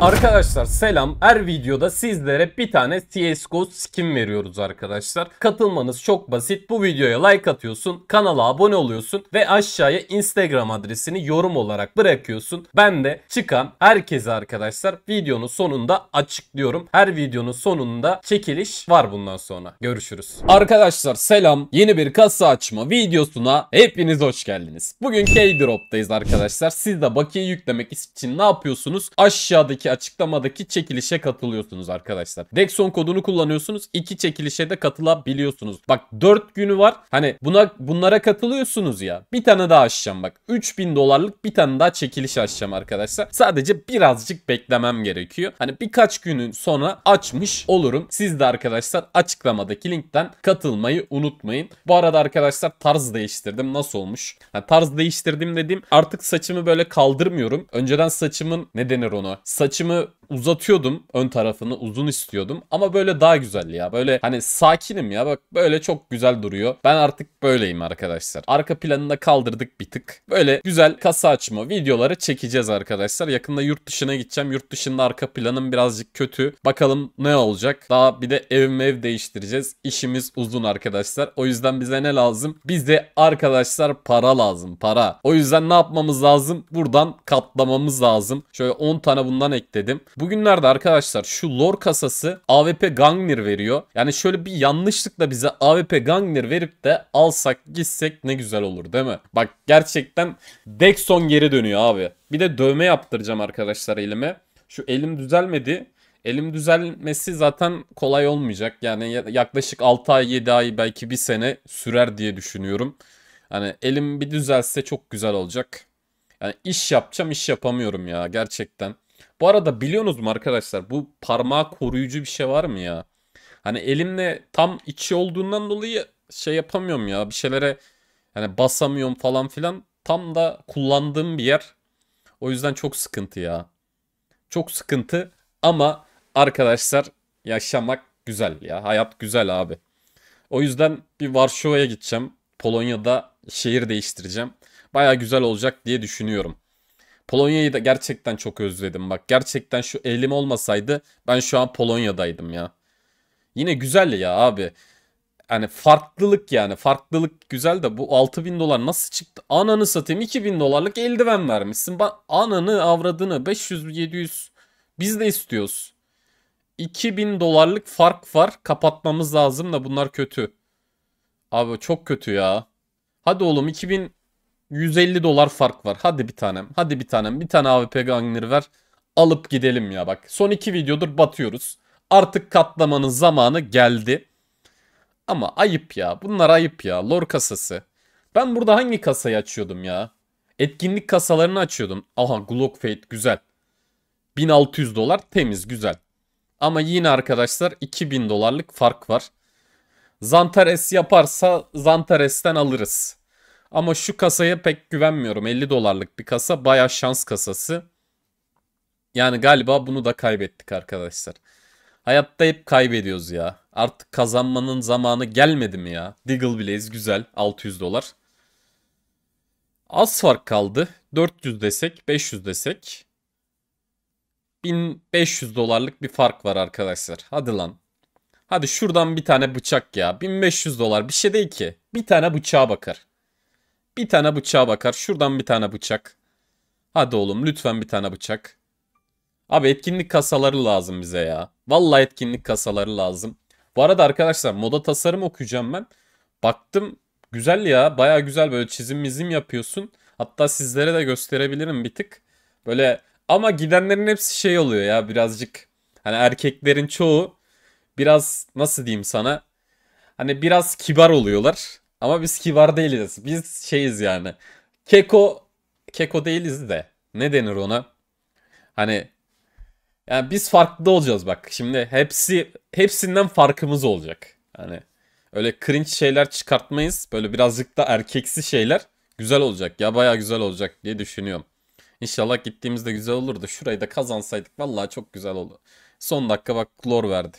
Arkadaşlar selam. Her videoda sizlere bir tane CSGO skin veriyoruz arkadaşlar. Katılmanız çok basit. Bu videoya like atıyorsun, kanala abone oluyorsun ve aşağıya Instagram adresini yorum olarak bırakıyorsun. Ben de çıkan herkese arkadaşlar videonun sonunda açıklıyorum. Her videonun sonunda çekiliş var bundan sonra. Görüşürüz. Arkadaşlar selam. Yeni bir kasa açma videosuna hepiniz hoş geldiniz. Bugün K-Drop'tayız arkadaşlar. Siz de bakiye yüklemek için ne yapıyorsunuz? Aşağıdaki açıklamadaki çekilişe katılıyorsunuz arkadaşlar. Dexon kodunu kullanıyorsunuz. iki çekilişe de katılabiliyorsunuz. Bak 4 günü var. Hani buna bunlara katılıyorsunuz ya. Bir tane daha açacağım bak. 3000 dolarlık bir tane daha çekiliş açacağım arkadaşlar. Sadece birazcık beklemem gerekiyor. Hani birkaç günün sonra açmış olurum. Siz de arkadaşlar açıklamadaki linkten katılmayı unutmayın. Bu arada arkadaşlar tarz değiştirdim. Nasıl olmuş? Yani tarz değiştirdim dediğim artık saçımı böyle kaldırmıyorum. Önceden saçımın ne denir ona? Saçımı uzatıyordum ön tarafını uzun istiyordum. Ama böyle daha güzel ya. Böyle hani sakinim ya. Bak böyle çok güzel duruyor. Ben artık böyleyim arkadaşlar. Arka planını da kaldırdık bir tık. Böyle güzel kasa açma videoları çekeceğiz arkadaşlar. Yakında yurt dışına gideceğim. Yurt dışında arka planım birazcık kötü. Bakalım ne olacak? Daha bir de ev mev değiştireceğiz. İşimiz uzun arkadaşlar. O yüzden bize ne lazım? Bize arkadaşlar para lazım para. O yüzden ne yapmamız lazım? Buradan katlamamız lazım. Şöyle 10 tane bundan ekledim Bugünlerde arkadaşlar şu lore kasası AWP Gangnir veriyor. Yani şöyle bir yanlışlıkla bize AWP Gangnir verip de alsak gitsek ne güzel olur değil mi? Bak gerçekten Dexon geri dönüyor abi. Bir de dövme yaptıracağım arkadaşlar elime. Şu elim düzelmedi. Elim düzelmesi zaten kolay olmayacak. Yani yaklaşık 6 ay 7 ay belki bir sene sürer diye düşünüyorum. Hani elim bir düzelse çok güzel olacak. Yani iş yapacağım iş yapamıyorum ya gerçekten. Bu arada biliyorsunuz mu arkadaşlar bu parmağı koruyucu bir şey var mı ya? Hani elimle tam içi olduğundan dolayı şey yapamıyorum ya bir şeylere hani basamıyorum falan filan. Tam da kullandığım bir yer. O yüzden çok sıkıntı ya. Çok sıkıntı ama arkadaşlar yaşamak güzel ya. Hayat güzel abi. O yüzden bir Varşova'ya gideceğim. Polonya'da şehir değiştireceğim. Baya güzel olacak diye düşünüyorum. Polonya'yı da gerçekten çok özledim. Bak gerçekten şu elim olmasaydı ben şu an Polonya'daydım ya. Yine güzel ya abi. Yani farklılık yani farklılık güzel de bu 6000 dolar nasıl çıktı? Ananı satayım 2000 dolarlık eldiven vermişsin. Bak ananı avradını 500 700 biz de istiyoruz. 2000 dolarlık fark var. Kapatmamız lazım da bunlar kötü. Abi çok kötü ya. Hadi oğlum 2000 150 dolar fark var. Hadi bir tanem. Hadi bir tanem. Bir tane AWP Gangner ver. Alıp gidelim ya bak. Son iki videodur batıyoruz. Artık katlamanın zamanı geldi. Ama ayıp ya. Bunlar ayıp ya. Lor kasası. Ben burada hangi kasayı açıyordum ya? Etkinlik kasalarını açıyordum. Aha Glock Fate güzel. 1600 dolar temiz güzel. Ama yine arkadaşlar 2000 dolarlık fark var. Zantares yaparsa Zantares'ten alırız. Ama şu kasaya pek güvenmiyorum. 50 dolarlık bir kasa. Baya şans kasası. Yani galiba bunu da kaybettik arkadaşlar. Hayatta hep kaybediyoruz ya. Artık kazanmanın zamanı gelmedi mi ya? Deagle Blaze güzel. 600 dolar. Az fark kaldı. 400 desek, 500 desek. 1500 dolarlık bir fark var arkadaşlar. Hadi lan. Hadi şuradan bir tane bıçak ya. 1500 dolar bir şey değil ki. Bir tane bıçağa bakar. Bir tane bıçağa bakar. Şuradan bir tane bıçak. Hadi oğlum lütfen bir tane bıçak. Abi etkinlik kasaları lazım bize ya. Vallahi etkinlik kasaları lazım. Bu arada arkadaşlar moda tasarım okuyacağım ben. Baktım güzel ya. Baya güzel böyle çizim mizim yapıyorsun. Hatta sizlere de gösterebilirim bir tık. Böyle ama gidenlerin hepsi şey oluyor ya birazcık. Hani erkeklerin çoğu biraz nasıl diyeyim sana. Hani biraz kibar oluyorlar. Ama biz kibar değiliz. Biz şeyiz yani. Keko keko değiliz de. Ne denir ona? Hani yani biz farklı olacağız bak. Şimdi hepsi hepsinden farkımız olacak. Hani öyle cringe şeyler çıkartmayız. Böyle birazcık da erkeksi şeyler güzel olacak. Ya baya güzel olacak diye düşünüyorum. İnşallah gittiğimizde güzel olurdu. Şurayı da kazansaydık vallahi çok güzel oldu. Son dakika bak klor verdi.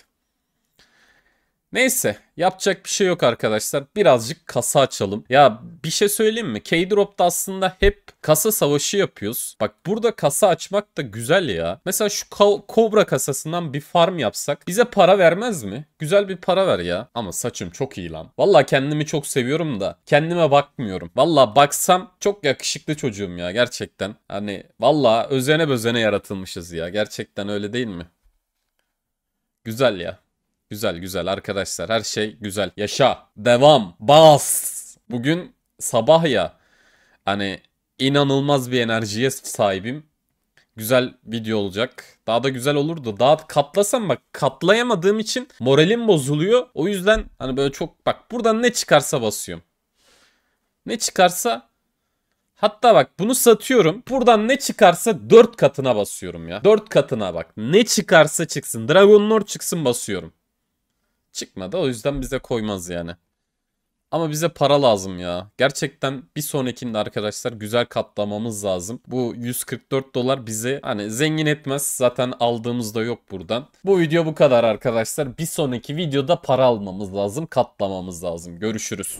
Neyse yapacak bir şey yok arkadaşlar. Birazcık kasa açalım. Ya bir şey söyleyeyim mi? K-Drop'ta aslında hep kasa savaşı yapıyoruz. Bak burada kasa açmak da güzel ya. Mesela şu Cobra kasasından bir farm yapsak bize para vermez mi? Güzel bir para ver ya. Ama saçım çok iyi lan. Valla kendimi çok seviyorum da kendime bakmıyorum. Valla baksam çok yakışıklı çocuğum ya gerçekten. Hani valla özene bözene yaratılmışız ya. Gerçekten öyle değil mi? Güzel ya. Güzel güzel arkadaşlar her şey güzel. Yaşa. Devam. Bas. Bugün sabah ya. Hani inanılmaz bir enerjiye sahibim. Güzel video olacak. Daha da güzel olurdu. Daha katlasam bak katlayamadığım için moralim bozuluyor. O yüzden hani böyle çok bak buradan ne çıkarsa basıyorum. Ne çıkarsa Hatta bak bunu satıyorum. Buradan ne çıkarsa 4 katına basıyorum ya. 4 katına bak. Ne çıkarsa çıksın. Dragon Lord çıksın basıyorum. Çıkmadı o yüzden bize koymaz yani. Ama bize para lazım ya. Gerçekten bir sonrakinde arkadaşlar güzel katlamamız lazım. Bu 144 dolar bizi hani zengin etmez. Zaten aldığımız da yok buradan. Bu video bu kadar arkadaşlar. Bir sonraki videoda para almamız lazım. Katlamamız lazım. Görüşürüz.